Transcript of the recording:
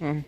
Mm.